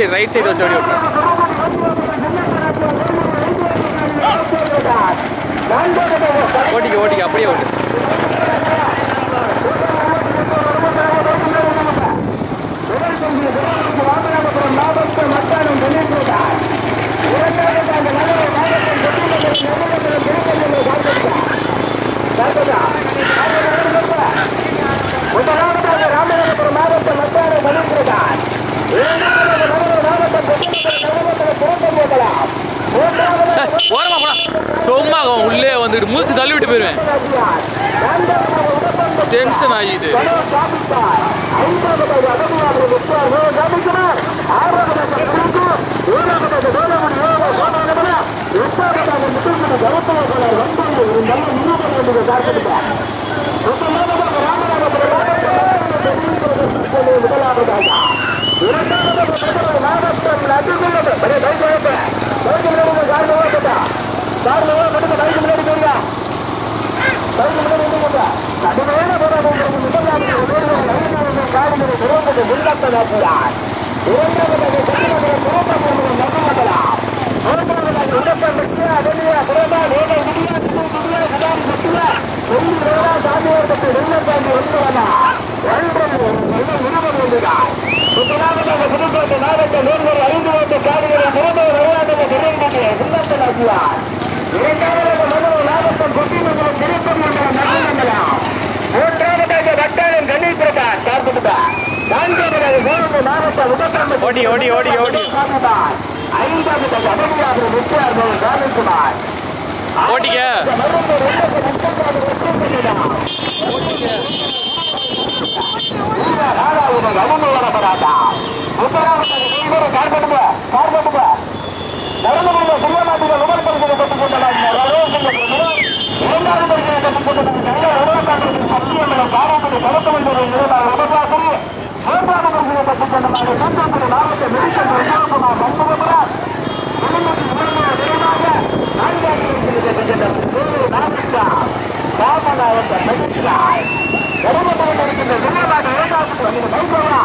Side right side வச்சு ஓடி விட்டேன் ஓட்டிக்க ஓட்டிக்க அப்படியே ஓட்டு. ஓடி ஓடி ஓடி ஓடி. ஓட்டிக்க இரண்டாவது வேட்பாளர்கள் செய்யப்பட்டுக் கொண்டதாக தூத்துக்குடி மாவட்ட மெடிக்கல் விஜயகுமார் மன்மோகன்ராஜ் எழுநூத்தி இருபது விரைவாக ராமநாதன் மகிழ்ச்சியார் நடைபெற்று இருக்கின்ற விரைவாக இரண்டாவது மைகோவா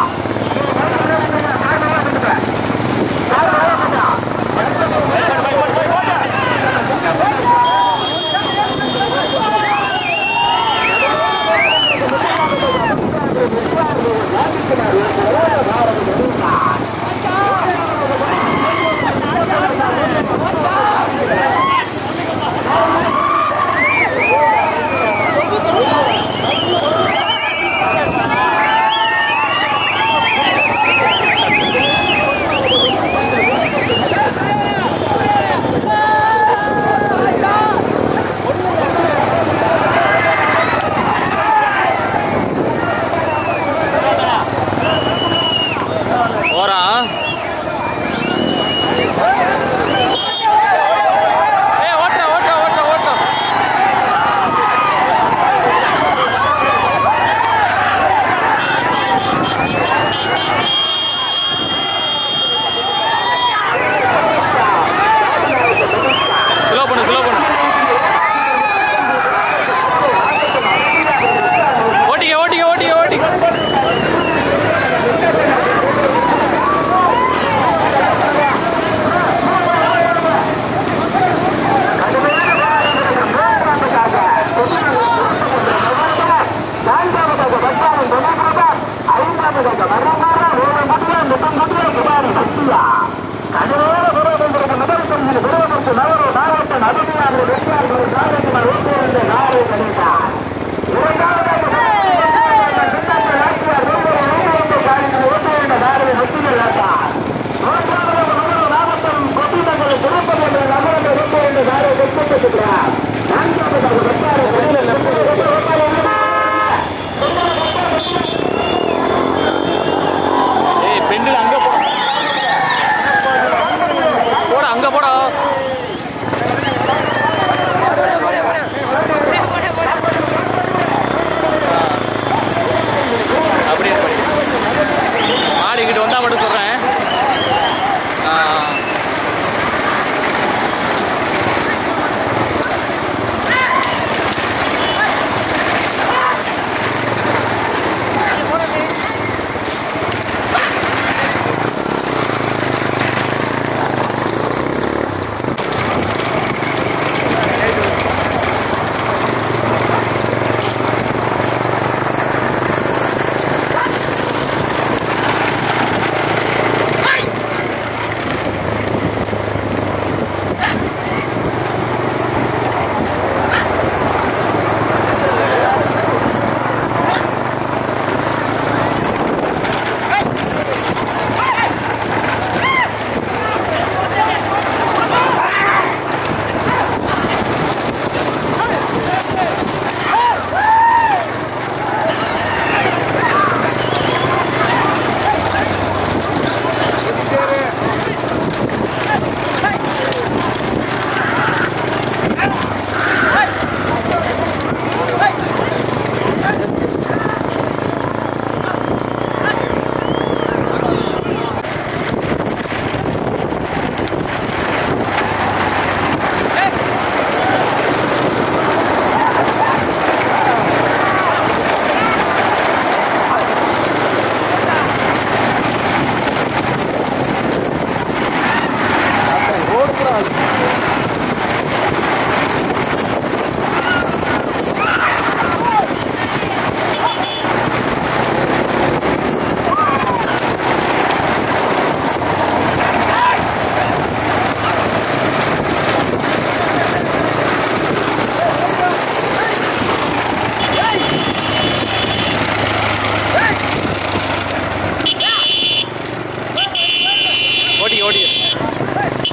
快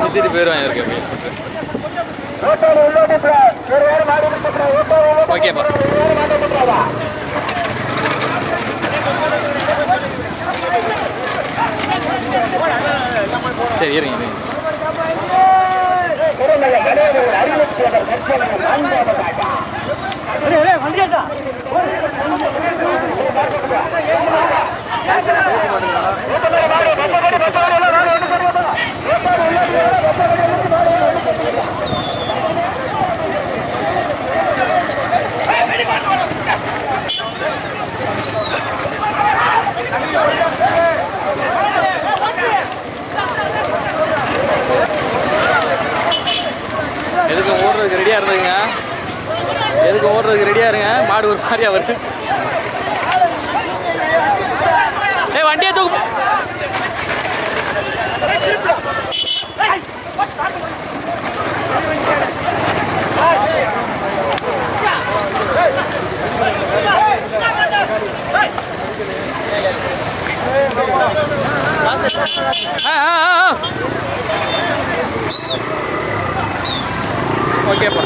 சுத்திட்டு போயிடுவான் இருக்கு ஓகேப்பா சரி இருங்க எதுக்கு ஓடுறதுக்கு ரெடியாக இருந்தீங்க? எதுக்கு ஓடுறதுக்கு ரெடியாக இருங்க? மாடு ஒரு மாதிரி வருது ஓகேப்பா.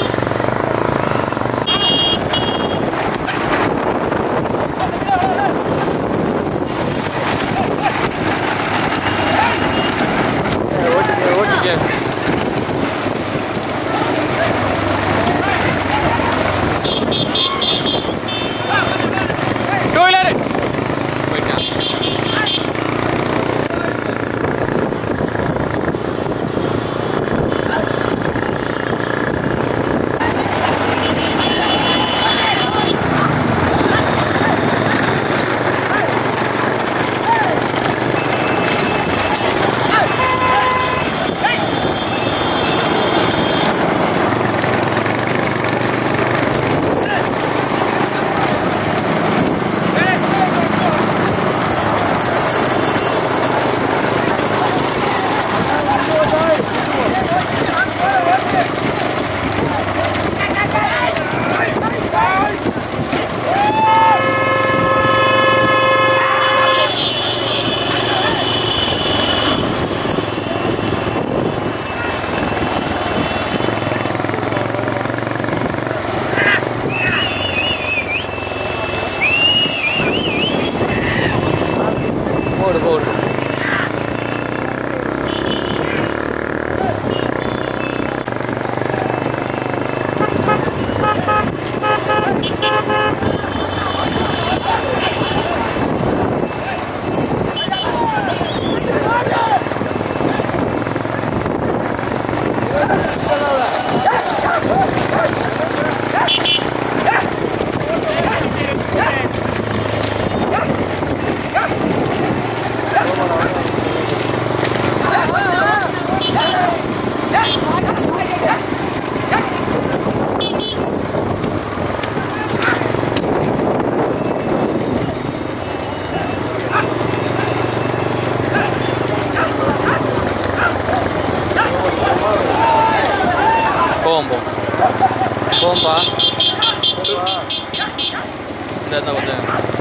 Да, да, да.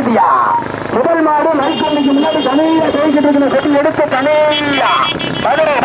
வீரப்பனுக்கு முதல் மாடு நைக்கண்ணிக்கு முன்னாடி தனியா தேய்க்கிட்டு இருக்கிற செட்டி எடுத்து தனியா மதுரை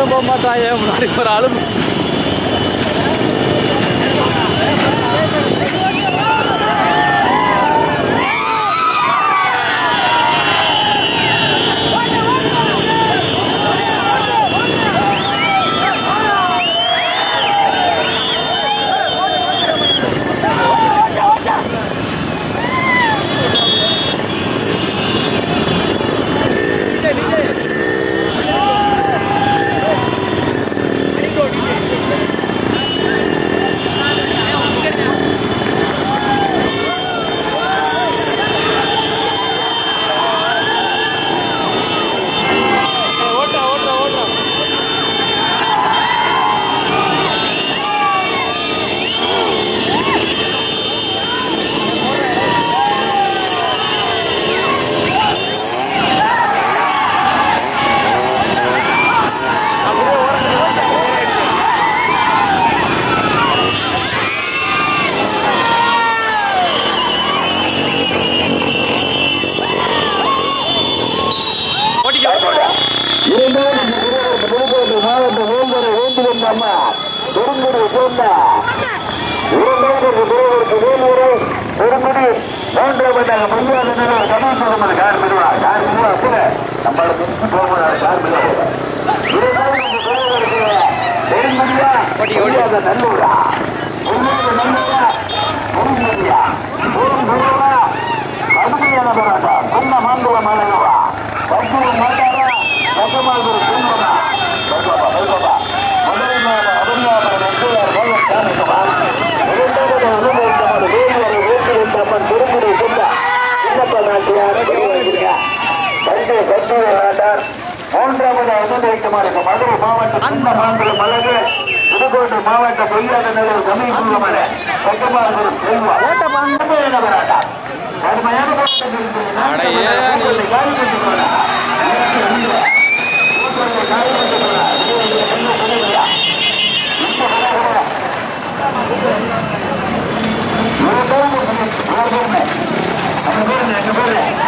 முன்னாடி ஒரு ஆளும் போக மாட்டான் ஏன் முன்னாடி ஒரு ஆளும் ஓட்டா ஓட்டா ஓட்டா ஓட்டிக்க இரண்டாவது திருவள்ளூர் புதுக்கோட்டை மாவட்டம் வேந்தரை வேந்திரம் அம்மா பெருங்குடி சேர்ந்த இரண்டாவது திருவள்ளூருக்கு வேலூரை பெருங்குடி மூன்றாவதாக மரியாதை நிலையம் சமீபம் கார் பெறுவா கார் பெறுவா கூட நம்மளுக்கு போகும்போது கார் பெறுவா இரண்டாவது திருவள்ளூருக்கு பெருங்குடியா ஓடி, ஓடி. மரியாதை நல்லூரா உள்ளூர் நல்லூரா பெருங்குடியா ஊரும் பெறுவா கடுமையான போராட்டம் சொன்ன மாங்குள மாணவா வசூல் மாட்டாரா அதிகமா இருக்கு மதுரை மாவட்டம் அந்த மாவட்டம் மலகு புதுக்கோட்டை மாவட்ட பொய்யாத நிலையில் தமிழ் குழுமன செக்கமாறுபுரம் செல்வா கடுமையான ஒரு பேர் ஒரு பேர்